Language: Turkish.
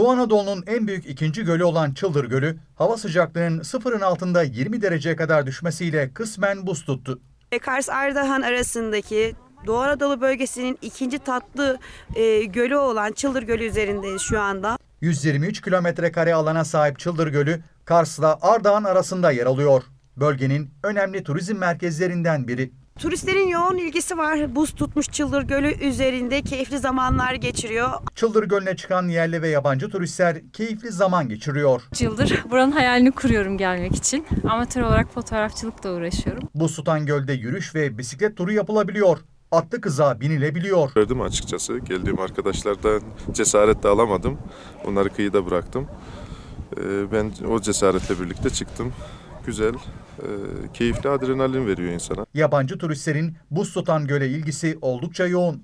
Doğu Anadolu'nun en büyük ikinci gölü olan Çıldır Gölü, hava sıcaklığının sıfırın altında 20 dereceye kadar düşmesiyle kısmen buz tuttu. E, Kars Ardahan arasındaki Doğu Anadolu bölgesinin ikinci tatlı e, gölü olan Çıldır Gölü üzerindeyiz şu anda. 123 kilometre kare alana sahip Çıldır Gölü, Kars'la Ardahan arasında yer alıyor. Bölgenin önemli turizm merkezlerinden biri. Turistlerin yoğun ilgisi var. Buz tutmuş Çıldır Gölü üzerinde keyifli zamanlar geçiriyor. Çıldır Gölü'ne çıkan yerli ve yabancı turistler keyifli zaman geçiriyor. yıldır buranın hayalini kuruyorum gelmek için. Amatör olarak fotoğrafçılıkla uğraşıyorum. Buz tutan gölde yürüyüş ve bisiklet turu yapılabiliyor. Atlı kıza binilebiliyor. Gördüm açıkçası. Geldiğim arkadaşlardan cesaret de alamadım. Onları kıyıda bıraktım. Ee, Ben o cesaretle birlikte çıktım. Güzel, e, keyifli adrenalin veriyor insana. Yabancı turistlerin buz tutan göle ilgisi oldukça yoğun.